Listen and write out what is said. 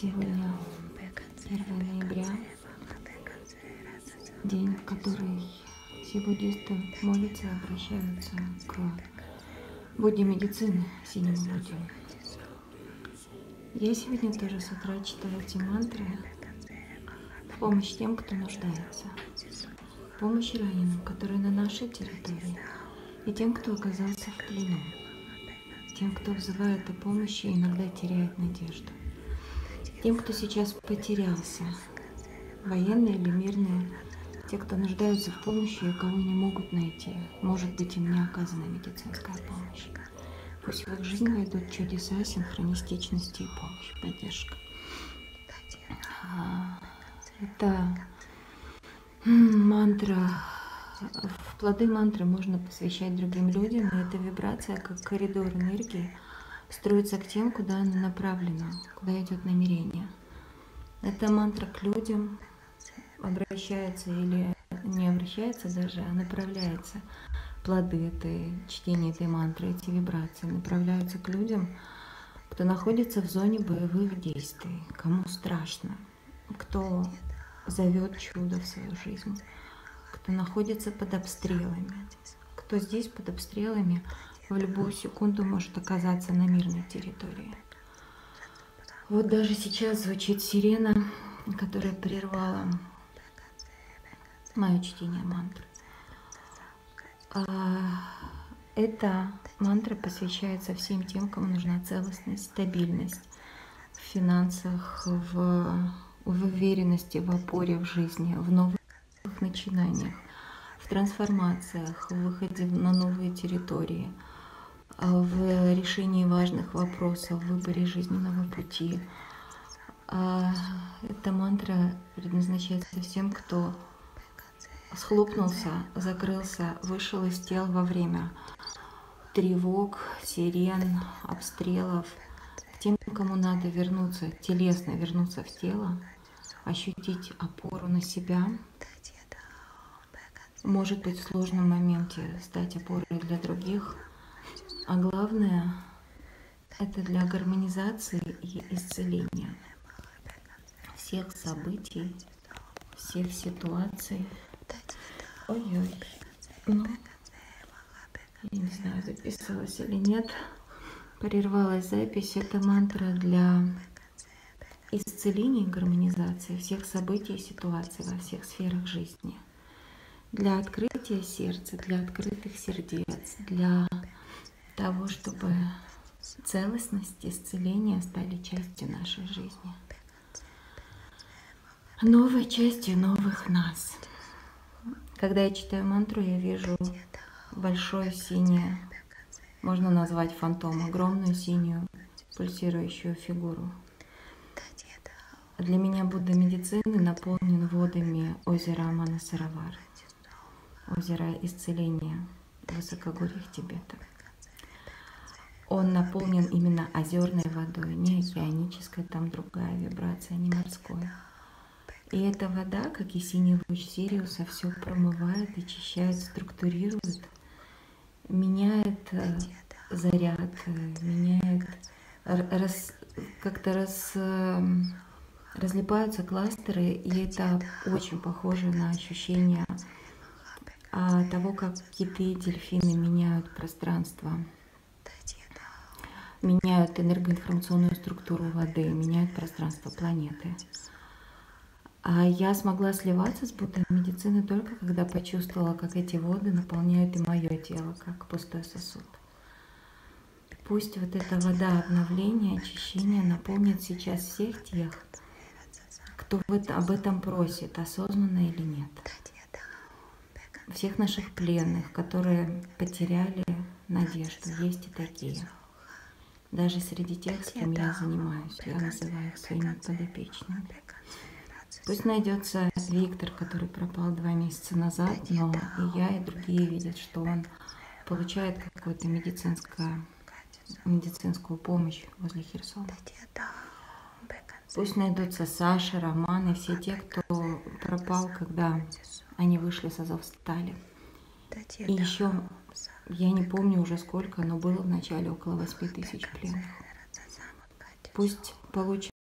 Сегодня 1 ноября, день, в который все буддисты молятся и обращаются к Будде медицины, синему Будде. Я сегодня тоже с утра читаю эти мантры в помощь тем, кто нуждается, в помощь раненым, которые на нашей территории, и тем, кто оказался в плену, тем, кто взывает о помощи и иногда теряет надежду, тем, кто сейчас потерялся, военные или мирные, те, кто нуждаются в помощи и кого не могут найти. Может быть, им не оказана медицинская помощь. Пусть в их жизнь войдут чудеса синхронистичности и помощь, поддержка. Это мантра. В плоды мантры можно посвящать другим людям, и эта вибрация, как коридор энергии, строится к тем, куда она направлена, куда идет намерение. Это мантра к людям, обращается или не обращается даже, а направляется. Плоды этой чтения этой мантры, эти вибрации направляются к людям, кто находится в зоне боевых действий, кому страшно, кто зовет чудо в свою жизнь, кто находится под обстрелами, кто здесь под обстрелами в любую секунду может оказаться на мирной территории. Вот даже сейчас звучит сирена, которая прервала мое чтение мантр. А, эта мантра посвящается всем тем, кому нужна целостность, стабильность в финансах, в, в уверенности, в опоре в жизни, в новых начинаниях, в трансформациях, в выходе на новые территории, в решении важных вопросов, в выборе жизненного пути. А, эта мантра предназначается всем, кто схлопнулся, закрылся, вышел из тел во время тревог, сирен, обстрелов. Тем, кому надо вернуться, телесно вернуться в тело, ощутить опору на себя, может быть в сложном моменте стать опорой для других, а главное это для гармонизации и исцеления всех событий, всех ситуаций, Ой-ой. Ну, я не знаю, записывалась или нет. Прервалась запись. Это мантра для исцеления и гармонизации всех событий и ситуаций во всех сферах жизни. Для открытия сердца, для открытых сердец, для того, чтобы целостность, исцеление стали частью нашей жизни. Новой частью новых нас. Когда я читаю мантру, я вижу большое синее, можно назвать фантом, огромную синюю пульсирующую фигуру. Для меня Будда медицины наполнен водами озера Манасаравар, озера исцеления высокогорьях Тибета. Он наполнен именно озерной водой, не океанической, там другая вибрация, не морской. И эта вода, как и синий луч Сириуса, все промывает, очищает, структурирует, меняет э, заряд, э, меняет, раз, как-то раз, эм, разлипаются кластеры, и это очень похоже на ощущение а, того, как киты и дельфины меняют пространство, меняют энергоинформационную структуру воды, меняют пространство планеты. А я смогла сливаться с буддой медицины только когда почувствовала, как эти воды наполняют и мое тело, как пустой сосуд. Пусть вот эта вода обновления, очищения наполнит сейчас всех тех, кто об этом просит, осознанно или нет. Всех наших пленных, которые потеряли надежду, есть и такие. Даже среди тех, с кем я занимаюсь, я называю их своими подопечными. Пусть найдется Виктор, который пропал два месяца назад, но и я, и другие видят, что он получает какую-то медицинскую, медицинскую помощь возле Херсона. Пусть найдутся Саша, Роман и все те, кто пропал, когда они вышли с Азовстали. И еще, я не помню уже сколько, но было в начале около 8 тысяч пленных. Пусть получат